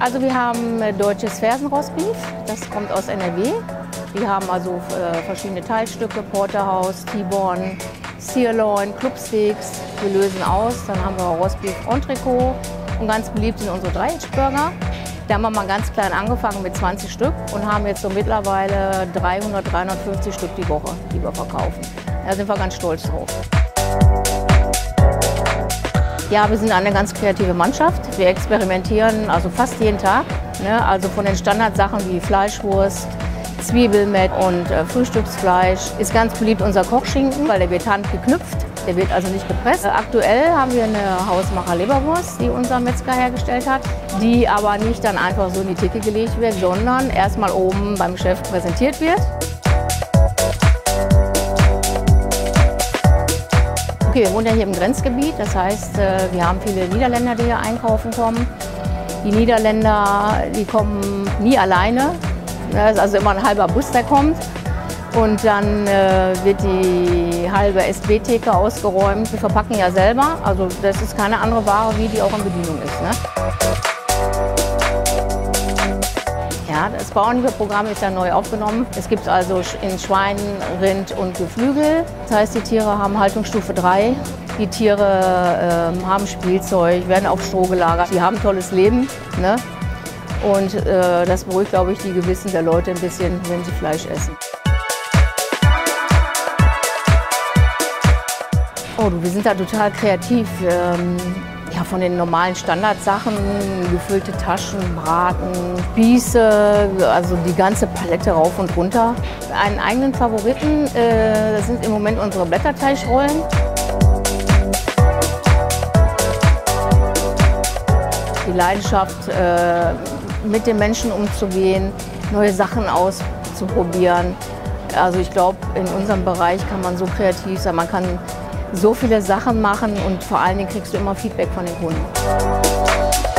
Also wir haben äh, deutsches Fersenrostbeef, das kommt aus NRW. Wir haben also äh, verschiedene Teilstücke, Porterhouse, T-Bone, Sirloin, Clubsteaks. Wir lösen aus, dann haben wir Rostbeef Entrecot und ganz beliebt sind unsere Dreiecksburger. Da haben wir mal ganz klein angefangen mit 20 Stück und haben jetzt so mittlerweile 300, 350 Stück die Woche, die wir verkaufen. Da sind wir ganz stolz drauf. Ja, wir sind eine ganz kreative Mannschaft. Wir experimentieren also fast jeden Tag. Ne? Also von den Standardsachen wie Fleischwurst, Zwiebelmett und äh, Frühstücksfleisch ist ganz beliebt unser Kochschinken, weil der wird handgeknüpft. Der wird also nicht gepresst. Äh, aktuell haben wir eine Hausmacher Leberwurst, die unser Metzger hergestellt hat, die aber nicht dann einfach so in die Theke gelegt wird, sondern erstmal oben beim Chef präsentiert wird. Okay, wir wohnen ja hier im Grenzgebiet, das heißt, äh, wir haben viele Niederländer, die hier einkaufen kommen. Die Niederländer, die kommen nie alleine. Das ist also immer ein halber Bus, der kommt. Und dann äh, wird die halbe SB-Theke ausgeräumt. Wir verpacken ja selber, also das ist keine andere Ware, wie die auch in Bedienung ist. Ne? Ja, das Bauernhilfeprogramm ist ja neu aufgenommen. Es gibt also in Schwein, Rind und Geflügel. Das heißt, die Tiere haben Haltungsstufe 3. Die Tiere äh, haben Spielzeug, werden auf Stroh gelagert. Die haben ein tolles Leben. Ne? Und äh, das beruhigt, glaube ich, die Gewissen der Leute ein bisschen, wenn sie Fleisch essen. Oh, wir sind da total kreativ. Ähm, ja, von den normalen Standardsachen, gefüllte Taschen, Braten, Spieße, also die ganze Palette rauf und runter. Einen eigenen Favoriten, äh, das sind im Moment unsere Blätterteigrollen. Die Leidenschaft, äh, mit den Menschen umzugehen, neue Sachen auszuprobieren. Also ich glaube, in unserem Bereich kann man so kreativ sein. Man kann so viele Sachen machen und vor allen Dingen kriegst du immer Feedback von den Kunden.